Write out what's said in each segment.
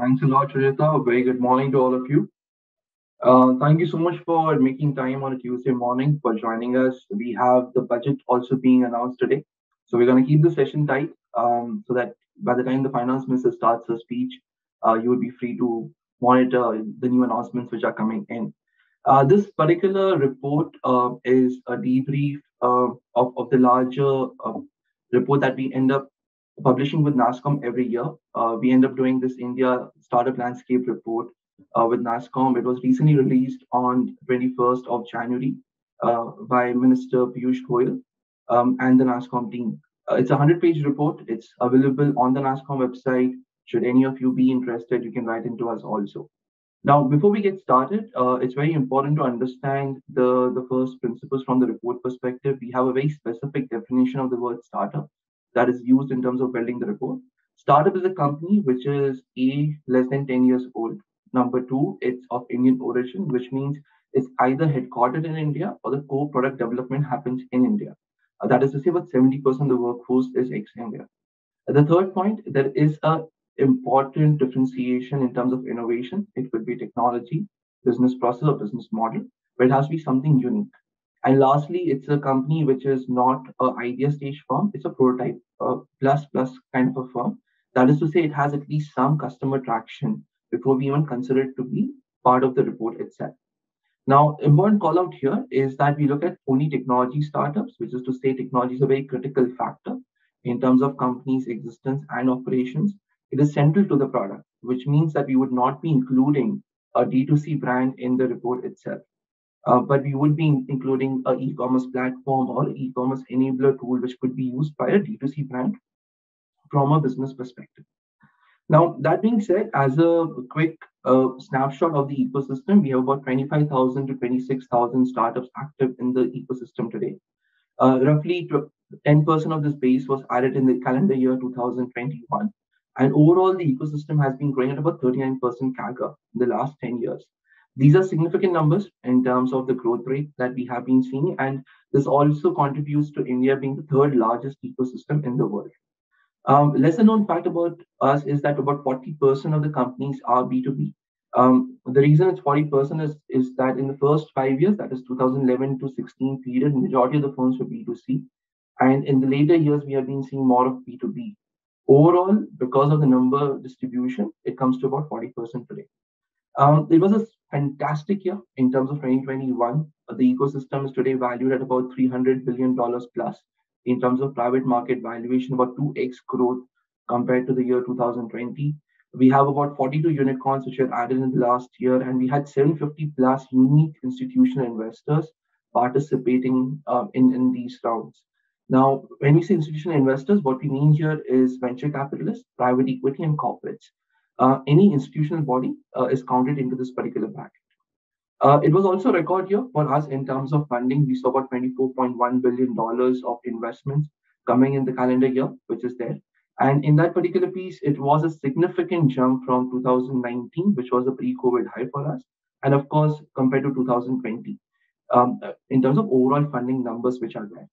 Thanks a lot, Shrita. A very good morning to all of you. Uh, thank you so much for making time on a Tuesday morning for joining us. We have the budget also being announced today. So we're going to keep the session tight um, so that by the time the finance minister starts her speech, uh, you would be free to monitor the new announcements which are coming in. Uh, this particular report uh, is a debrief uh, of, of the larger uh, report that we end up publishing with NASSCOM every year. Uh, we end up doing this India Startup Landscape report uh, with NASSCOM. It was recently released on 21st of January uh, by Minister Piyush Goyal um, and the NASSCOM team. Uh, it's a 100-page report. It's available on the NASSCOM website. Should any of you be interested, you can write into us also. Now, before we get started, uh, it's very important to understand the, the first principles from the report perspective. We have a very specific definition of the word startup that is used in terms of building the report. Startup is a company which is A, less than 10 years old. Number two, it's of Indian origin, which means it's either headquartered in India or the core product development happens in India. Uh, that is to say, about 70% of the workforce is ex-India. Uh, the third point, there is a important differentiation in terms of innovation. It could be technology, business process, or business model, but it has to be something unique. And lastly, it's a company which is not an idea stage firm. It's a prototype uh, plus plus kind of a firm. That is to say, it has at least some customer traction before we even consider it to be part of the report itself. Now, important call out here is that we look at only technology startups, which is to say technology is a very critical factor in terms of companies' existence and operations. It is central to the product, which means that we would not be including a D2C brand in the report itself. Uh, but we would be including an e-commerce platform or e-commerce enabler tool, which could be used by a D2C brand from a business perspective. Now, that being said, as a quick uh, snapshot of the ecosystem, we have about 25,000 to 26,000 startups active in the ecosystem today. Uh, roughly 10% of this base was added in the calendar year 2021. And overall, the ecosystem has been growing at about 39% CAGR in the last 10 years. These are significant numbers in terms of the growth rate that we have been seeing, and this also contributes to India being the third largest ecosystem in the world. Um, lesser known fact about us is that about 40% of the companies are B2B. Um, the reason it's 40% is, is that in the first five years, that is 2011 to 16 period, majority of the firms were B2C. And in the later years, we have been seeing more of B2B. Overall, because of the number distribution, it comes to about 40% today. Um, it was a fantastic year in terms of 2021. The ecosystem is today valued at about $300 billion plus in terms of private market valuation, about 2x growth compared to the year 2020. We have about 42 unicorns which were added in the last year, and we had 750 plus unique institutional investors participating um, in, in these rounds. Now, when we say institutional investors, what we mean here is venture capitalists, private equity, and corporates uh, any institutional body uh, is counted into this particular bracket. Uh, it was also a record year for us in terms of funding. We saw about $24.1 billion of investments coming in the calendar year, which is there. And in that particular piece, it was a significant jump from 2019, which was a pre-COVID high for us. And of course, compared to 2020, um, in terms of overall funding numbers, which are there.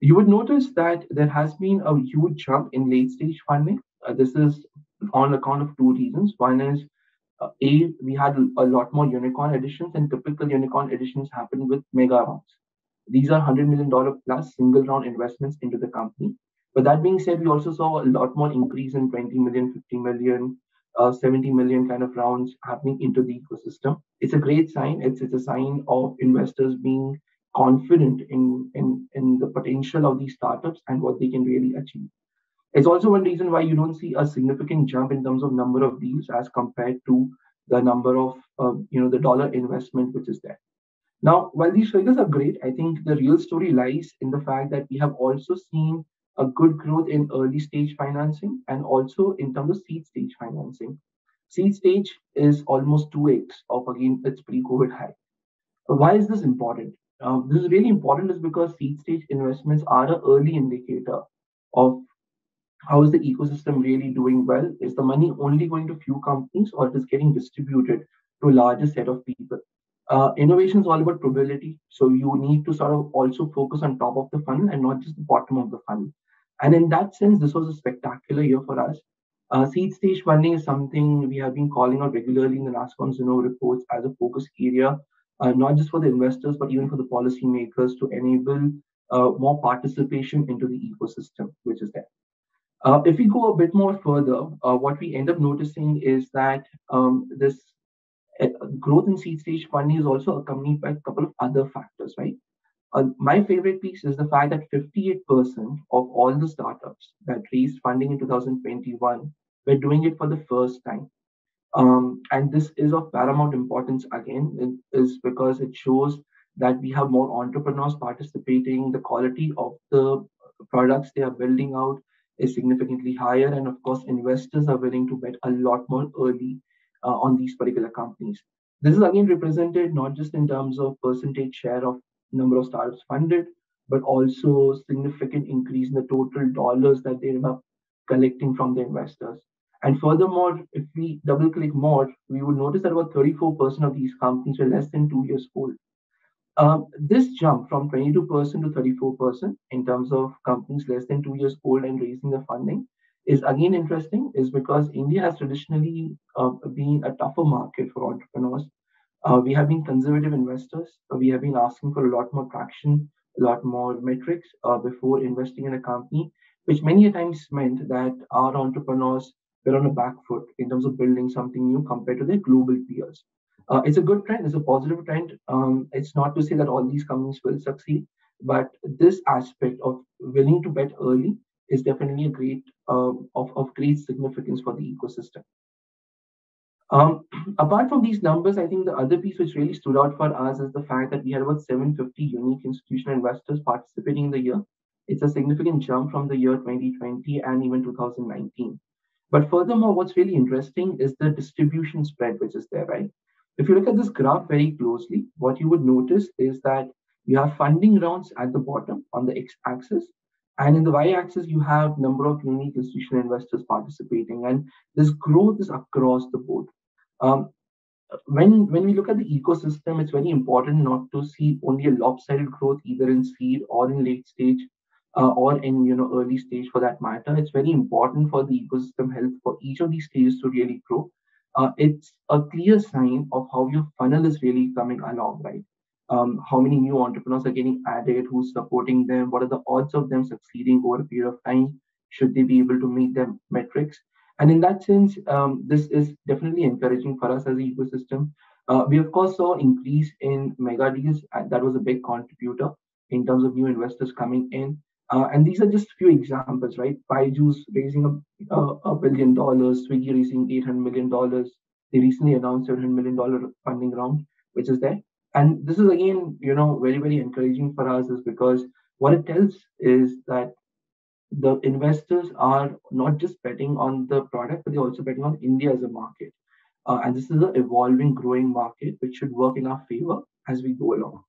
You would notice that there has been a huge jump in late stage funding. Uh, this is on account of two reasons. One is uh, a we had a lot more unicorn additions, and typical unicorn additions happen with mega rounds. These are hundred million dollar plus single round investments into the company. But that being said, we also saw a lot more increase in 20 million, 50 million, uh, 70 million kind of rounds happening into the ecosystem. It's a great sign. It's it's a sign of investors being confident in in in the potential of these startups and what they can really achieve. It's also one reason why you don't see a significant jump in terms of number of deals as compared to the number of uh, you know the dollar investment which is there. Now, while these figures are great, I think the real story lies in the fact that we have also seen a good growth in early stage financing and also in terms of seed stage financing. Seed stage is almost 2x of again its pre-COVID high. Why is this important? Uh, this is really important is because seed stage investments are an early indicator of how is the ecosystem really doing well? Is the money only going to few companies or it is getting distributed to a larger set of people? Uh, innovation is all about probability. So you need to sort of also focus on top of the funnel and not just the bottom of the funnel. And in that sense, this was a spectacular year for us. Uh, seed stage funding is something we have been calling out regularly in the NASSCOM Zinnov reports as a focus area, uh, not just for the investors, but even for the policymakers to enable uh, more participation into the ecosystem, which is there. Uh, if we go a bit more further, uh, what we end up noticing is that um, this uh, growth in seed stage funding is also accompanied by a couple of other factors, right? Uh, my favorite piece is the fact that 58% of all the startups that raised funding in 2021 were doing it for the first time. Um, and this is of paramount importance again, it is because it shows that we have more entrepreneurs participating, the quality of the products they are building out is significantly higher. And of course, investors are willing to bet a lot more early uh, on these particular companies. This is again represented not just in terms of percentage share of number of startups funded, but also significant increase in the total dollars that they up collecting from the investors. And furthermore, if we double click more, we would notice that about 34% of these companies were less than two years old. Um, this jump from 22% to 34% in terms of companies less than two years old and raising the funding is again interesting is because India has traditionally uh, been a tougher market for entrepreneurs uh, we have been conservative investors. We have been asking for a lot more traction, a lot more metrics uh, before investing in a company, which many times meant that our entrepreneurs were on a back foot in terms of building something new compared to their global peers. Uh, it's a good trend, it's a positive trend. Um, it's not to say that all these companies will succeed, but this aspect of willing to bet early is definitely a great uh, of, of great significance for the ecosystem. Um, apart from these numbers, I think the other piece which really stood out for us is the fact that we had about 750 unique institutional investors participating in the year. It's a significant jump from the year 2020 and even 2019. But furthermore, what's really interesting is the distribution spread which is there, right? If you look at this graph very closely, what you would notice is that you have funding rounds at the bottom on the x-axis, and in the y-axis, you have number of unique institutional investors participating, and this growth is across the board. Um, when when we look at the ecosystem, it's very important not to see only a lopsided growth either in seed or in late stage uh, or in you know early stage for that matter. It's very important for the ecosystem health for each of these stages to really grow. Uh, it's a clear sign of how your funnel is really coming along, right? Um, how many new entrepreneurs are getting added, who's supporting them, what are the odds of them succeeding over a period of time? Should they be able to meet their metrics? And in that sense, um, this is definitely encouraging for us as an ecosystem. Uh, we of course saw increase in mega deals. that was a big contributor in terms of new investors coming in. Uh, and these are just a few examples, right? Byju's raising a, a, a billion dollars, Swiggy raising $800 million. They recently announced $700 million funding round, which is there. And this is again, you know, very, very encouraging for us is because what it tells is that the investors are not just betting on the product, but they're also betting on India as a market. Uh, and this is an evolving, growing market, which should work in our favor as we go along.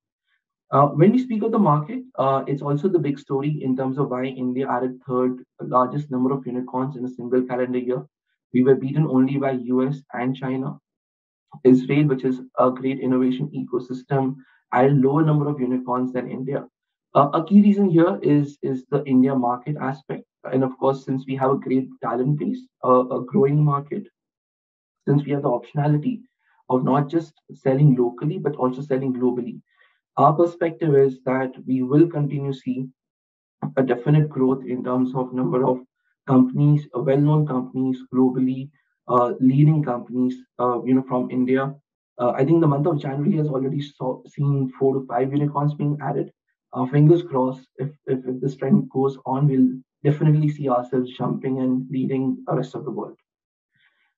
Uh, when we speak of the market, uh, it's also the big story in terms of why India added third largest number of unicorns in a single calendar year. We were beaten only by US and China. Israel, which is a great innovation ecosystem, added lower number of unicorns than India. Uh, a key reason here is is the India market aspect, and of course, since we have a great talent base, a growing market, since we have the optionality of not just selling locally but also selling globally, our perspective is that we will continue to see a definite growth in terms of number of companies, well-known companies globally, uh, leading companies, uh, you know, from India. Uh, I think the month of January has already saw, seen four to five unicorns being added fingers crossed, if, if, if this trend goes on, we'll definitely see ourselves jumping and leading the rest of the world.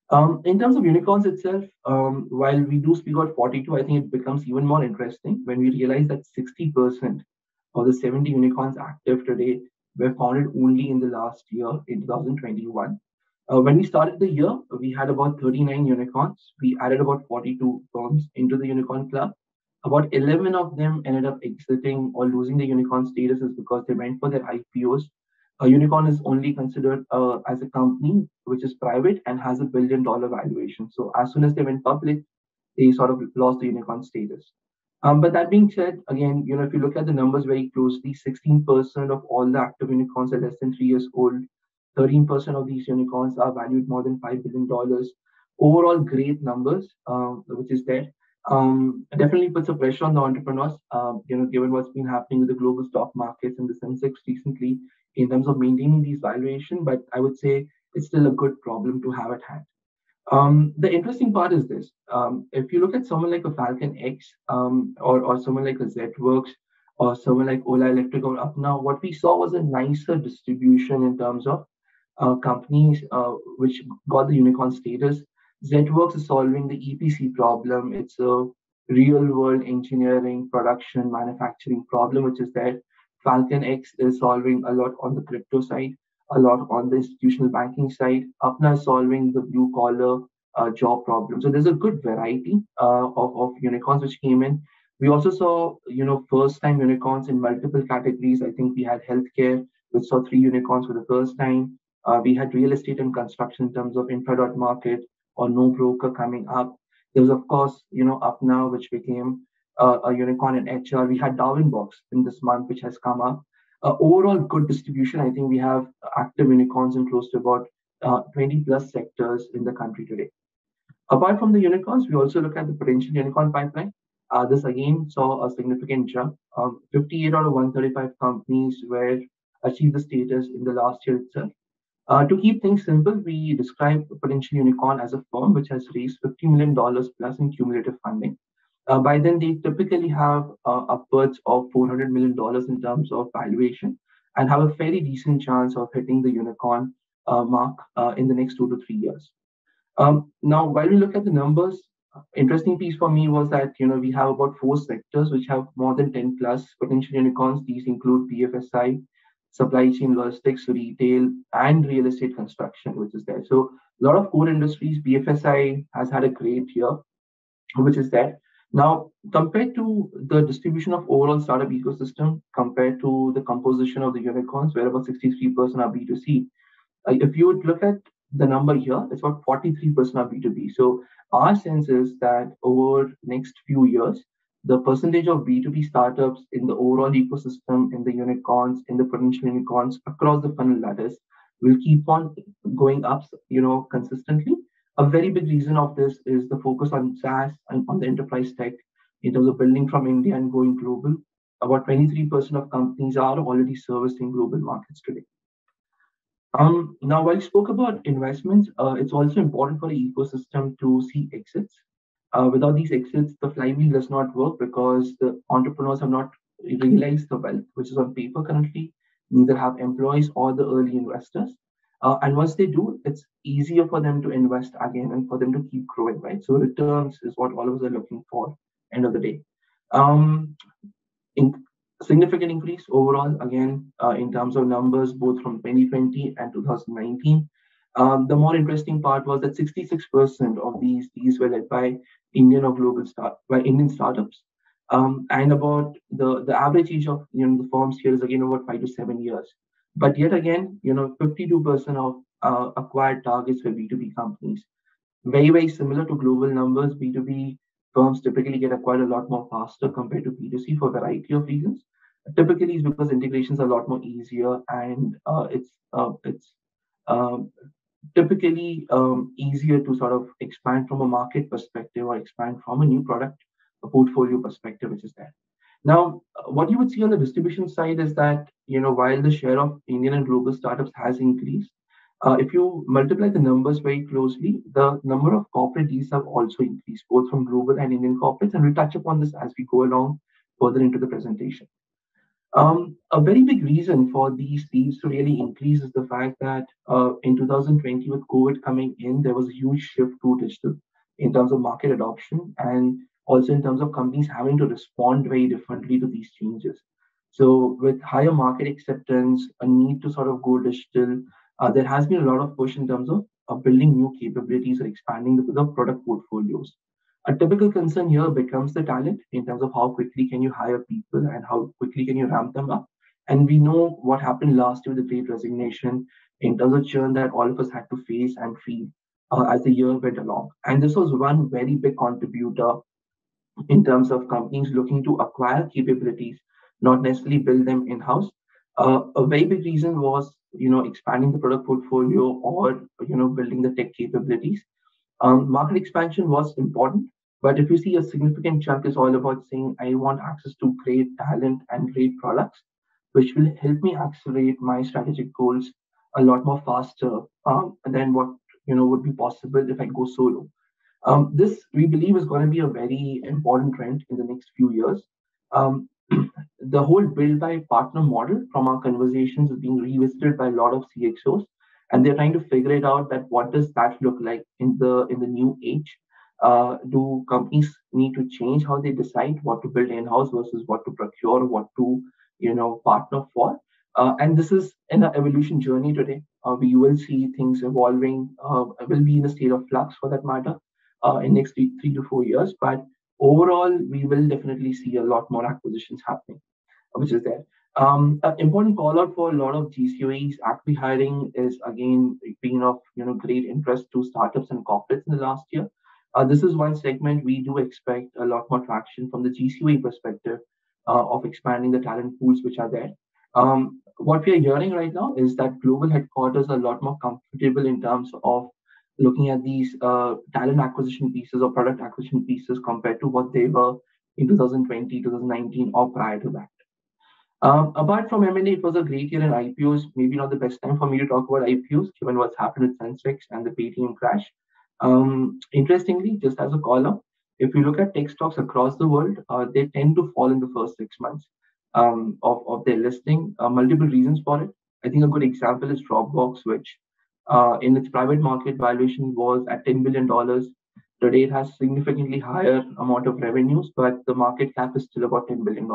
Um, in terms of unicorns itself, um, while we do speak about 42, I think it becomes even more interesting when we realize that 60% of the 70 unicorns active today were founded only in the last year, in 2021. Uh, when we started the year, we had about 39 unicorns. We added about 42 firms into the unicorn club. About 11 of them ended up exiting or losing the unicorn statuses because they went for their IPOs. A unicorn is only considered uh, as a company which is private and has a billion dollar valuation. So as soon as they went public, they sort of lost the unicorn status. Um, but that being said, again, you know, if you look at the numbers very closely, 16% of all the active unicorns are less than three years old. 13% of these unicorns are valued more than $5 billion. Overall, great numbers, uh, which is there. Um, definitely puts a pressure on the entrepreneurs, uh, you know, given what's been happening with the global stock markets and the Sensex recently in terms of maintaining these valuation. But I would say it's still a good problem to have at hand. Um, the interesting part is this: um, if you look at someone like a FalconX um, or or someone like a Zetwerk or someone like Ola Electric or Apna, what we saw was a nicer distribution in terms of uh, companies uh, which got the unicorn status. Zetwerk is solving the EPC problem. It's a real world engineering, production, manufacturing problem, which is there. FalconX is solving a lot on the crypto side, a lot on the institutional banking side. Apna is solving the blue collar uh, job problem. So there's a good variety uh, of, of unicorns which came in. We also saw, you know, first time unicorns in multiple categories. I think we had healthcare, which saw three unicorns for the first time. Uh, we had real estate and construction in terms of infra dot market or NoBroker coming up. There was, of course, you know, Apna, which became uh, a unicorn in HR. We had Darwinbox in this month, which has come up. Uh, overall, good distribution. I think we have active unicorns in close to about uh, 20 plus sectors in the country today. Apart from the unicorns, we also look at the potential unicorn pipeline. Uh, this again saw a significant jump. Um, 58 out of 135 companies were achieved the status in the last year itself. Uh, to keep things simple, we describe Potential Unicorn as a firm which has raised $50 million plus in cumulative funding. Uh, by then, they typically have uh, upwards of $400 million in terms of valuation and have a fairly decent chance of hitting the unicorn uh, mark uh, in the next two to three years. Um, now, while we look at the numbers, interesting piece for me was that you know we have about four sectors which have more than 10 plus potential unicorns. These include BFSI, supply chain logistics, retail, and real estate construction, which is there. So a lot of core industries, BFSI has had a great year, which is there. Now, compared to the distribution of overall startup ecosystem, compared to the composition of the unicorns, where about 63% are B2C, uh, if you would look at the number here, it's about 43% are B2B. So our sense is that over next few years, the percentage of B2B startups in the overall ecosystem, in the unicorns, in the potential unicorns across the funnel ladders will keep on going up, you know, consistently. A very big reason of this is the focus on SaaS and on the enterprise tech in terms of building from India and going global. About 23% of companies are already servicing global markets today. Um, now, while you spoke about investments, uh, it's also important for the ecosystem to see exits. Uh, without these exits, the flywheel does not work because the entrepreneurs have not realized the wealth, which is on paper currently, neither have employees or the early investors. Uh, and once they do, it's easier for them to invest again and for them to keep growing, right? So returns is what all of us are looking for, end of the day. Um, in, significant increase overall, again, uh, in terms of numbers, both from 2020 and 2019. Um, the more interesting part was that 66% of these these were led by Indian or global start by Indian startups, um, and about the the average age of you know the firms here is again about five to seven years. But yet again, you know, 52% of uh, acquired targets were B2B companies. Very very similar to global numbers. B2B firms typically get acquired a lot more faster compared to B2C for a variety of reasons. Typically, it's because integrations are a lot more easier and uh, it's uh, it's um, typically um, easier to sort of expand from a market perspective or expand from a new product a portfolio perspective, which is there. Now, what you would see on the distribution side is that you know while the share of Indian and global startups has increased, uh, if you multiply the numbers very closely, the number of corporate deals have also increased, both from global and Indian corporates, and we'll touch upon this as we go along further into the presentation. Um, a very big reason for these deals to really increase is the fact that uh, in 2020, with COVID coming in, there was a huge shift to digital in terms of market adoption and also in terms of companies having to respond very differently to these changes. So, with higher market acceptance, a need to sort of go digital, uh, there has been a lot of push in terms of uh, building new capabilities or expanding the, the product portfolios. A typical concern here becomes the talent in terms of how quickly can you hire people and how quickly can you ramp them up. And we know what happened last year with the great resignation in terms of churn that all of us had to face and feel uh, as the year went along. And this was one very big contributor in terms of companies looking to acquire capabilities, not necessarily build them in house, Uh, a very big reason was, you know, expanding the product portfolio or, you know, building the tech capabilities. Um, market expansion was important, but if you see a significant chunk is all about saying, I want access to great talent and great products, which will help me accelerate my strategic goals a lot more faster um, than what you know would be possible if I go solo. Um, this we believe is going to be a very important trend in the next few years. Um, the whole build buy partner model from our conversations is being revisited by a lot of CXOs, and they're trying to figure it out that what does that look like in the in the new age. Uh, do companies need to change how they decide what to build in-house versus what to procure, what to you know partner for? Uh, and this is an evolution journey today. Uh, we will see things evolving, uh, will be in a state of flux for that matter uh, in next three, three to four years. But overall, we will definitely see a lot more acquisitions happening, which is there. Um, an important call out for a lot of GCOEs. Active hiring is again being of you know great interest to startups and corporates in the last year. Uh, this is one segment we do expect a lot more traction from the GCOE perspective uh, of expanding the talent pools which are there. Um, what we are hearing right now is that global headquarters are a lot more comfortable in terms of looking at these uh, talent acquisition pieces or product acquisition pieces compared to what they were in 2020, 2019, or prior to that. Um, apart from M&A, it was a great year in IPOs. Maybe not the best time for me to talk about IPOs, given what's happened with Sensex and the Paytm crash. Um, interestingly, just as a call if you look at tech stocks across the world, uh, they tend to fall in the first six months um, of, of their listing. Uh, multiple reasons for it. I think a good example is Dropbox, which uh, in its private market valuation was at $10 billion. Today it has significantly higher amount of revenues, but the market cap is still about $10 billion.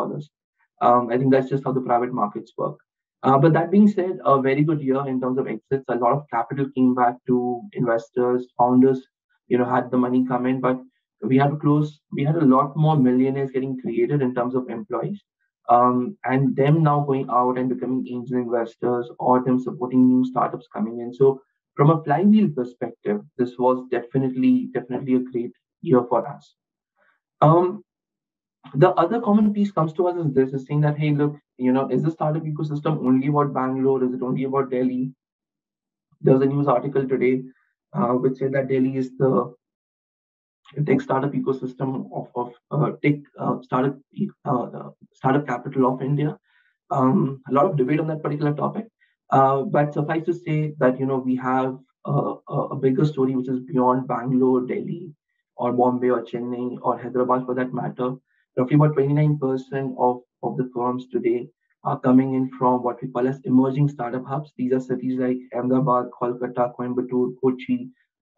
Um, I think that's just how the private markets work. Uh, but that being said, a very good year in terms of exits. A lot of capital came back to investors, founders, you know, had the money come in, but we had close. We had a lot more millionaires getting created in terms of employees um, and them now going out and becoming angel investors or them supporting new startups coming in. So from a flywheel perspective, this was definitely definitely a great year for us. Um, the other common piece comes to us is this is saying that hey look you know is the startup ecosystem only about bangalore is it only about delhi there's a news article today uh, which said that delhi is the tech startup ecosystem of, of uh, tech uh, startup uh, uh, startup capital of India. Um, a lot of debate on that particular topic, uh, but suffice to say that you know we have a, a bigger story which is beyond Bangalore, Delhi, or Bombay, or Chennai, or Hyderabad for that matter. Roughly about 29% of, of the firms today are coming in from what we call as emerging startup hubs. These are cities like Ahmedabad, Kolkata, Coimbatore, Kochi,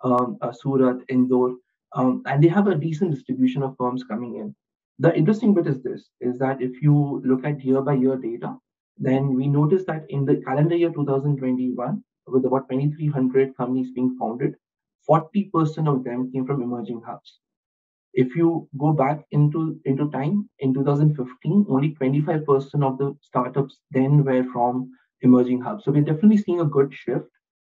um, uh, Surat, Indore, um, and they have a decent distribution of firms coming in. The interesting bit is this, is that if you look at year by year data, then we noticed that in the calendar year 2021, with about 2,300 companies being founded, 40% of them came from emerging hubs. If you go back into, into time, in 2015, only 25% of the startups then were from emerging hubs. So we're definitely seeing a good shift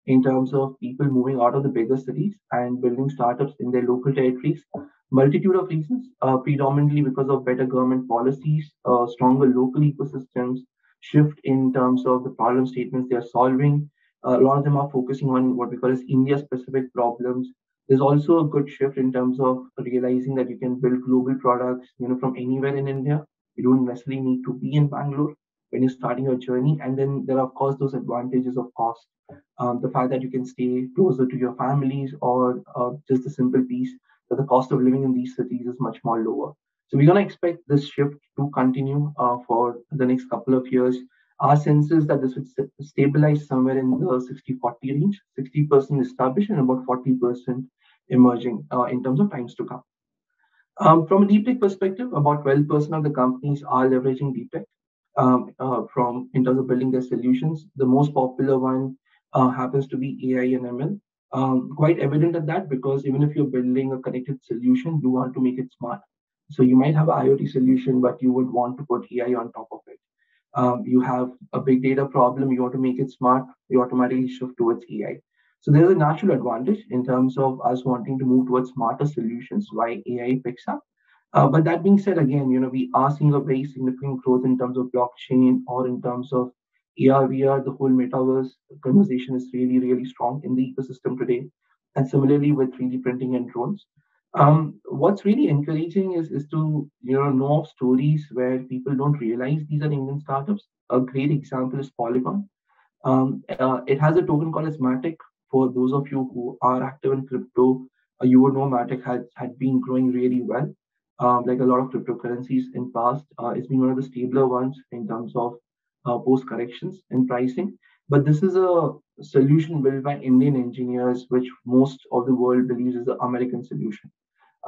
in terms of people moving out of the bigger cities and building startups in their local territories. Multitude of reasons, uh, predominantly because of better government policies, uh, stronger local ecosystems, shift in terms of the problem statements they are solving. Uh, a lot of them are focusing on what we call as India-specific problems. There's also a good shift in terms of realizing that you can build global products, you know, from anywhere in India. You don't necessarily need to be in Bangalore when you're starting your journey. And then there are, of course, those advantages of cost. Um, the fact that you can stay closer to your families or uh, just the simple piece that the cost of living in these cities is much more lower. So we're going to expect this shift to continue uh, for the next couple of years. Our sense is that this would stabilize somewhere in the 60-40 range, 60% established and about 40% emerging uh, in terms of times to come. Um, from a deep tech perspective, about 12% of the companies are leveraging deep tech um, uh, from in terms of building their solutions. The most popular one uh, happens to be AI and ML. Um, quite evident at that because even if you're building a connected solution, you want to make it smart. So you might have an IoT solution, but you would want to put AI on top of it. Um, you have a big data problem, you want to make it smart, you automatically shift towards AI. So there's a natural advantage in terms of us wanting to move towards smarter solutions why AI picks up. Uh, but that being said, again, you know, we are seeing a very significant growth in terms of blockchain or in terms of AR, VR, the whole metaverse conversation is really, really strong in the ecosystem today. And similarly with 3D printing and drones. Um, what's really encouraging is, is to you know know of stories where people don't realize these are Indian startups. A great example is Polygon. Um, uh, it has a token called Matic. For those of you who are active in crypto, uh, you would know Matic had, had been growing really well. Um, like a lot of cryptocurrencies in past, uh, it's been one of the stabler ones in terms of uh, post corrections in pricing. But this is a solution built by Indian engineers, which most of the world believes is the American solution.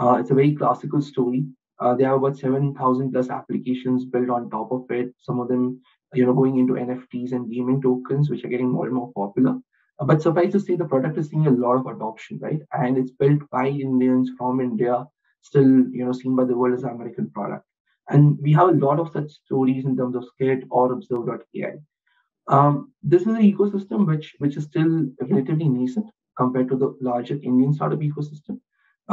Uh, it's a very classical story. Uh, there are about 7,000 plus applications built on top of it. Some of them, you know, going into NFTs and gaming tokens, which are getting more and more popular. Uh, but suffice to say, the product is seeing a lot of adoption, right? And it's built by Indians from India, still, you know, seen by the world as an American product. And we have a lot of such stories in terms of Skit or Observe.ai. Um, this is an ecosystem which which is still relatively nascent compared to the larger Indian startup ecosystem.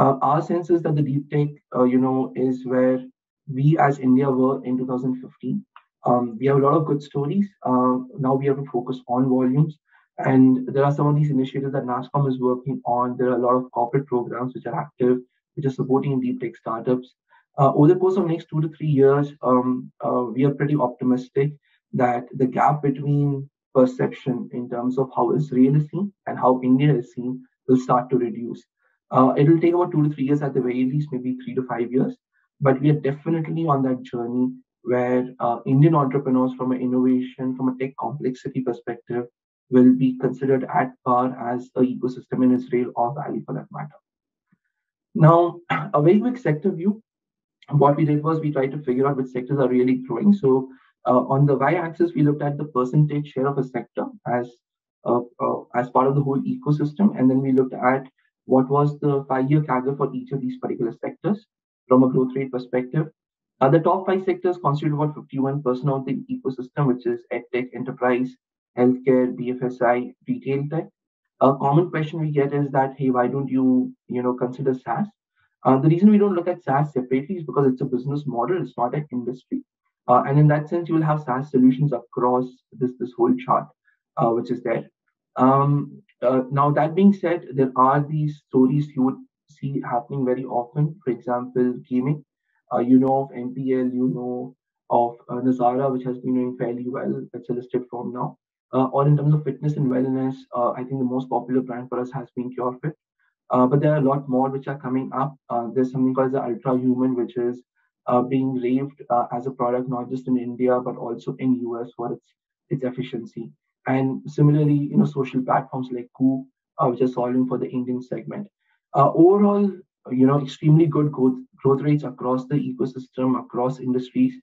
Uh, our sense is that the deep tech, uh, you know, is where we as India were in 2015. Um, we have a lot of good stories. Uh, now we have to focus on volumes. And there are some of these initiatives that NASSCOM is working on. There are a lot of corporate programs which are active, which are supporting deep tech startups. Uh, over the course of next two to three years, um, uh, we are pretty optimistic that the gap between perception in terms of how Israel is seen and how India is seen will start to reduce. Uh, it will take about two to three years at the very least, maybe three to five years. But we are definitely on that journey where uh, Indian entrepreneurs, from an innovation, from a tech complexity perspective, will be considered at par as an ecosystem in Israel or Valley for that matter. Now, a very quick sector view. What we did was we tried to figure out which sectors are really growing. So uh, on the y-axis, we looked at the percentage share of a sector as uh, uh, as part of the whole ecosystem, and then we looked at what was the five-year CAGR for each of these particular sectors from a growth rate perspective. Uh, the top five sectors constitute about 51% of the ecosystem, which is EdTech, enterprise, healthcare, BFSI, retail tech. A common question we get is that, hey, why don't you, you know, consider SaaS? Uh, the reason we don't look at SaaS separately is because it's a business model, it's not an industry. Uh, and in that sense, you will have SaaS solutions across this, this whole chart, uh, which is there. Um, uh, now, that being said, there are these stories you would see happening very often. For example, gaming. Uh, you know of MPL, you know of uh, Nazara, which has been doing fairly well. It's a listed firm now. Uh, or in terms of fitness and wellness, uh, I think the most popular brand for us has been CureFit. Uh, but there are a lot more which are coming up. there's something called the Ultrahuman, which is being raved as a product not just in India but also in US for its its efficiency. And similarly, you know, social platforms like Koo, uh, which are solving for the Indian segment. Uh, overall, you know, extremely good growth, growth rates across the ecosystem, across industries.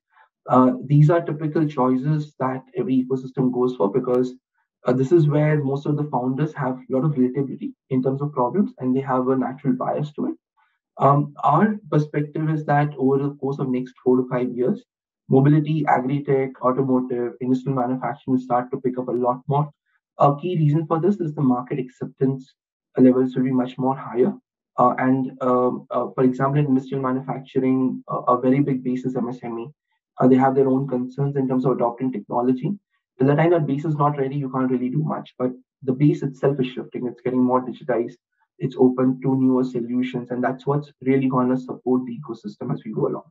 Uh, these are typical choices that every ecosystem goes for because uh, this is where most of the founders have a lot of relatability in terms of problems and they have a natural bias to it. Um, our perspective is that over the course of next four to five years, mobility, agri-tech, automotive, industrial manufacturing will start to pick up a lot more. A key reason for this is the market acceptance levels will be much more higher. Uh, and um, uh, for example, in industrial manufacturing, uh, a very big base is MSME. Uh, they have their own concerns in terms of adopting technology. Till the time that base is not ready, you can't really do much. But the base itself is shifting. It's getting more digitized. It's open to newer solutions, and that's what's really going to support the ecosystem as we go along.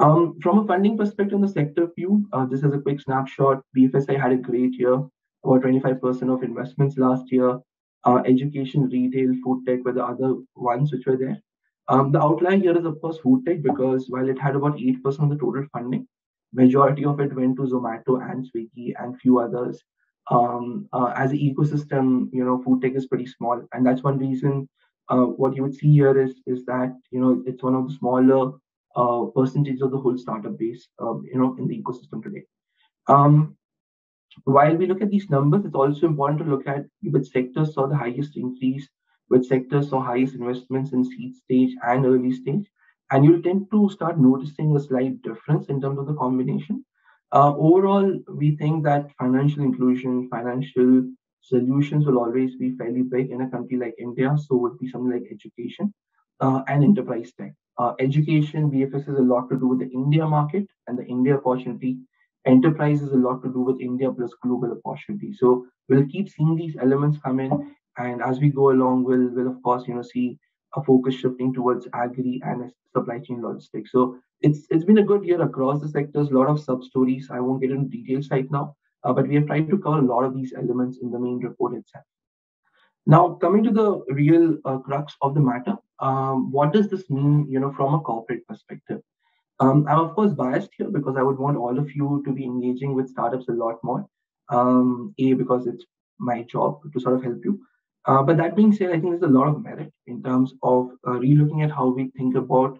Um, from a funding perspective, in the sector view, uh, this is a quick snapshot. BFSI had a great year, about 25% of investments last year. Uh, education, retail, food tech were the other ones which were there. Um, the outlier here is, of course, food tech because while it had about 8% of the total funding, majority of it went to Zomato and Swiggy and few others. Um, uh, as an ecosystem, you know, food tech is pretty small, and that's one reason. Uh, what you would see here is is that you know it's one of the smaller uh, percentage of the whole startup base, um, you know, in the ecosystem today. Um, while we look at these numbers, it's also important to look at which sectors saw the highest increase, which sectors saw highest investments in seed stage and early stage, and you'll tend to start noticing a slight difference in terms of the combination. Uh, overall, we think that financial inclusion, financial solutions will always be fairly big in a country like India. So would be something like education uh, and enterprise tech. Uh, education, BFS has a lot to do with the India market and the India opportunity. enterprise is a lot to do with India plus global opportunity. So we'll keep seeing these elements come in, and as we go along, we'll we'll of course you know see a focus shifting towards agri and supply chain logistics. So it's it's been a good year across the sectors. A lot of sub stories. I won't get into details right now, uh, but we have tried to cover a lot of these elements in the main report itself. Now, coming to the real uh, crux of the matter, um, what does this mean, you know, from a corporate perspective? Um, I'm of course biased here because I would want all of you to be engaging with startups a lot more. Um, a because it's my job to sort of help you, uh, but that being said, I think there's a lot of merit in terms of uh, relooking at how we think about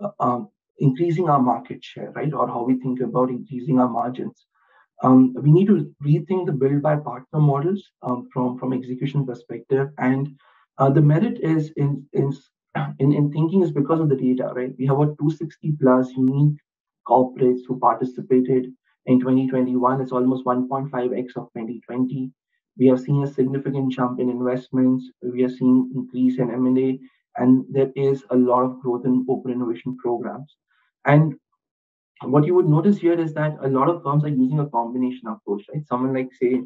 uh, um, increasing our market share, right, or how we think about increasing our margins. Um, we need to rethink the build buy partner models um, from from execution perspective, and uh, the merit is in in in, in thinking is because of the data, right? We have about 260 plus unique corporates who participated in 2021. It's almost 1.5x of 2020. We have seen a significant jump in investments. We are seeing increase in M&A, and there is a lot of growth in open innovation programs. And what you would notice here is that a lot of firms are using a combination approach, right? Someone like, say,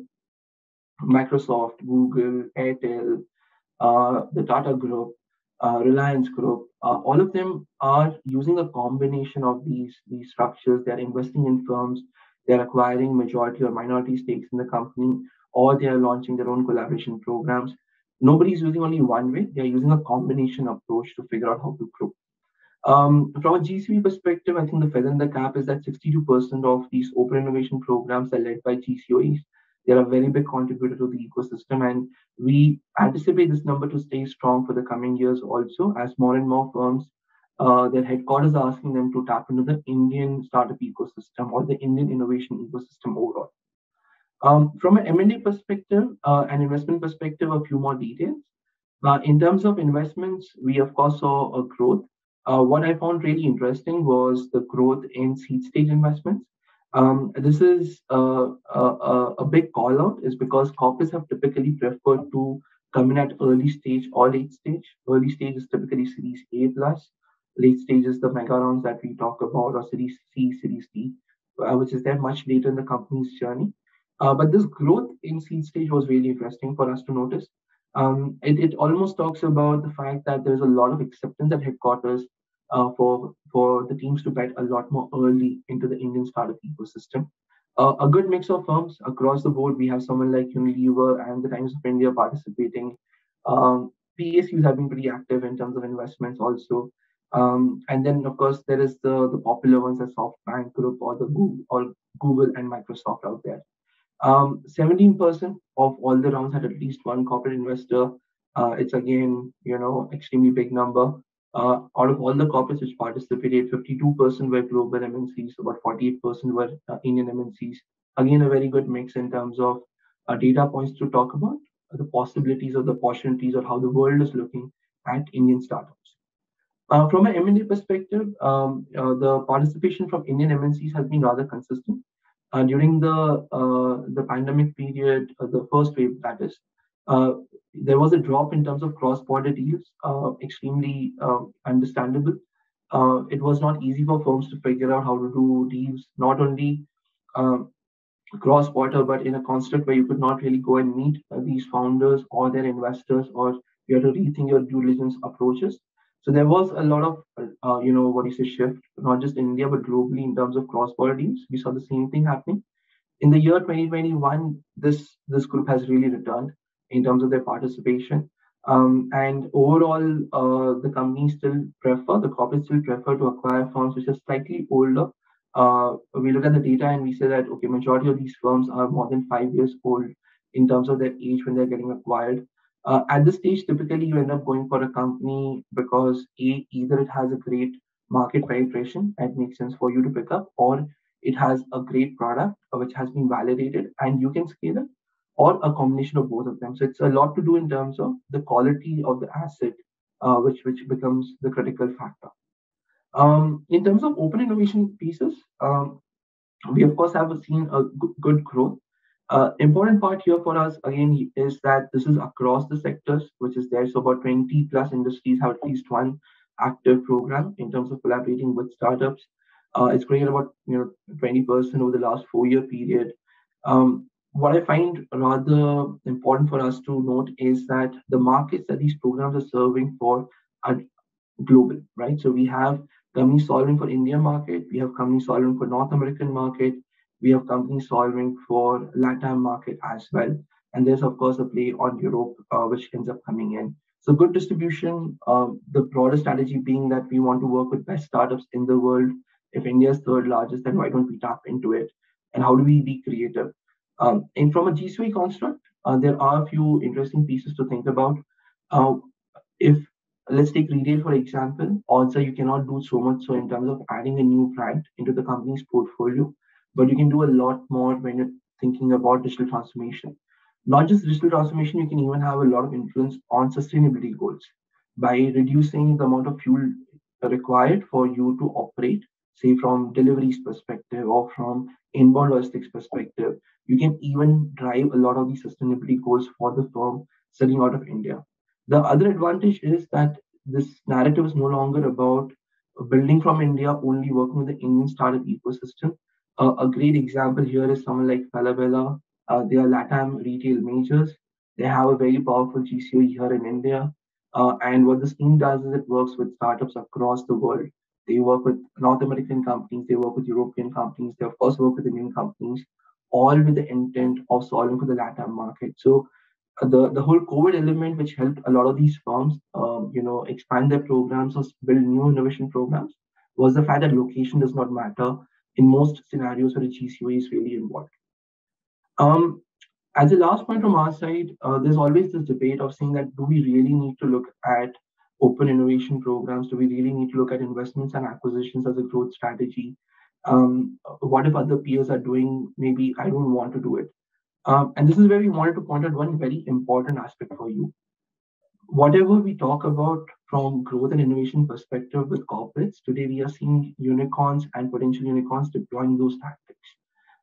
Microsoft, Google, Airtel, uh, the Tata Group, uh, Reliance Group, uh, all of them are using a combination of these, these structures. They're investing in firms, they're acquiring majority or minority stakes in the company, or they are launching their own collaboration programs. Nobody's using only one way, they're using a combination approach to figure out how to grow. Um, from a GCP perspective, I think the feather in the cap is that 62% of these open innovation programs are led by GCOEs. They're a very big contributor to the ecosystem, and we anticipate this number to stay strong for the coming years also as more and more firms, uh, their headquarters are asking them to tap into the Indian startup ecosystem or the Indian innovation ecosystem overall. Um, from an M&A perspective uh, and investment perspective, a few more details. Uh, in terms of investments, we of course saw a growth. Uh, what I found really interesting was the growth in seed stage investments. Um, this is uh, a, a, big call out is because corporates have typically preferred to come in at early stage or late stage. Early stage is typically Series A plus. Late stage is the mega rounds that we talk about, or Series C, Series D, uh, which is there much later in the company's journey. Uh, but this growth in seed stage was really interesting for us to notice. Um, it, it almost talks about the fact that there's a lot of acceptance at headquarters uh, for for the teams to bet a lot more early into the Indian startup ecosystem. Uh, a good mix of firms across the board. We have someone like Unilever and the Times of India participating. Um, PSUs have been pretty active in terms of investments also. Um, and then of course there is the the popular ones like SoftBank Group or the Google or Google and Microsoft out there. Um, 17% of all the rounds had at least one corporate investor. Uh, it's again, you know, extremely big number. Uh, out of all the corporates which participated, 52% were global MNCs, about 48% were uh, Indian MNCs. Again, a very good mix in terms of uh, data points to talk about the possibilities or the opportunities or how the world is looking at Indian startups. Uh, from an M&A perspective, um, uh, the participation from Indian MNCs has been rather consistent. Uh, during the the pandemic period, the first wave that is, uh, there was a drop in terms of cross-border deals, uh, extremely uh, understandable. Uh, it was not easy for firms to figure out how to do deals, not only um, cross-border, but in a construct where you could not really go and meet uh, these founders or their investors, or you had to rethink your due diligence approaches. So there was a lot of, uh, you know, what you say, shift, not just in India, but globally in terms of cross-border deals. We saw the same thing happening. In the year 2021, this this group has really returned in terms of their participation. Um, and overall, uh, the companies still prefer, the corporates still prefer to acquire firms which are slightly older. Uh, we look at the data and we say that, okay, majority of these firms are more than five years old in terms of their age when they're getting acquired. Uh, at this stage, typically you end up going for a company because a, either it has a great market penetration and makes sense for you to pick up, or it has a great product which has been validated and you can scale it, or a combination of both of them. So it's a lot to do in terms of the quality of the asset, uh, which which becomes the critical factor. Um, in terms of open innovation pieces, um, we of course have seen a good growth. Uh, important part here for us again is that this is across the sectors, which is there. So about 20 plus industries have at least one active program in terms of collaborating with startups. Uh, it's growing about you know 20% over the last four-year period. Um, what I find rather important for us to note is that the markets that these programs are serving for are global, right? So we have companies solving for India market, we have companies solving for North American market, we have companies solving for Latin market as well. And there's of course a play on Europe, uh, which ends up coming in. So good distribution. Um, the broader strategy being that we want to work with best startups in the world. If India is third largest, then why don't we tap into it? And how do we be creative? Um, and from a GCOE construct, uh, there are a few interesting pieces to think about. Uh, if let's take retail for example, also you cannot do so much so in terms of adding a new brand into the company's portfolio, but you can do a lot more when you're thinking about digital transformation. Not just digital transformation, you can even have a lot of influence on sustainability goals by reducing the amount of fuel required for you to operate, say from deliveries perspective or from inbound logistics perspective. You can even drive a lot of these sustainability goals for the firm selling out of India. The other advantage is that this narrative is no longer about building from India, only working with the Indian startup ecosystem. Uh, a great example here is someone like Falabella. Uh, they are LATAM retail majors. They have a very powerful GCOE here in India. Uh, and what this team does is it works with startups across the world. They work with North American companies, they work with European companies, they of course work with Indian companies, all with the intent of solving for the LATAM market. So uh, the, the whole COVID element, which helped a lot of these firms, um, you know, expand their programs or build new innovation programs, was the fact that location does not matter in most scenarios where a GCOE is really involved. Um, as a last point from our side, uh, there's always this debate of saying that do we really need to look at open innovation programs? Do we really need to look at investments and acquisitions as a growth strategy? Um, what if other peers are doing? Maybe I don't want to do it. Um, and this is where we wanted to point out one very important aspect for you. Whatever we talk about from growth and innovation perspective with corporates, today we are seeing unicorns and potential unicorns deploying those tactics.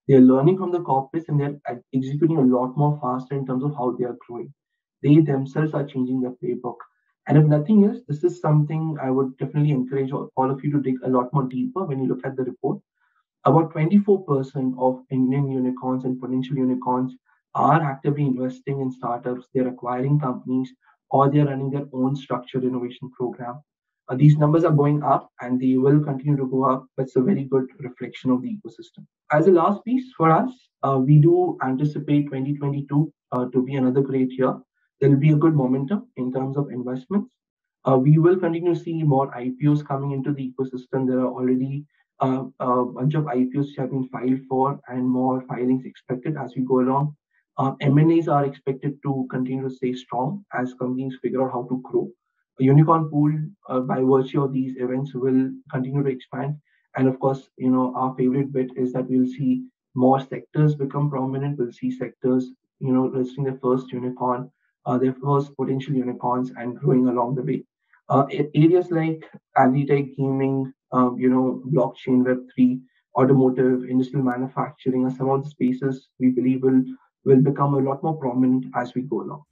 They're learning from the corporates and they're executing a lot more faster in terms of how they are growing. They themselves are changing their playbook. And if nothing else, this is something I would definitely encourage all of you to dig a lot more deeper when you look at the report about 24% of Indian unicorns and potential unicorns are actively investing in startups, they're acquiring companies, or they're running their own structured innovation program. Uh, these numbers are going up and they will continue to go up, it's a very good reflection of the ecosystem. As a last piece for us, uh, we do anticipate 2022 uh, to be another great year. There will be a good momentum in terms of investments. Uh, we will continue to see more IPOs coming into the ecosystem. There are already uh, a bunch of IPOs which have been filed for and more filings expected as we go along. Uh, M&As are expected to continue to stay strong as companies figure out how to grow. A unicorn pool, uh, by virtue of these events, will continue to expand. And of course, you know, our favorite bit is that we'll see more sectors become prominent. We'll see sectors, you know, listing their first unicorn, their first potential unicorns, and growing along the way. Uh, areas like agri-tech, gaming, um, you know, blockchain, Web3, automotive, industrial manufacturing are some of the spaces we believe will, will become a lot more prominent as we go along.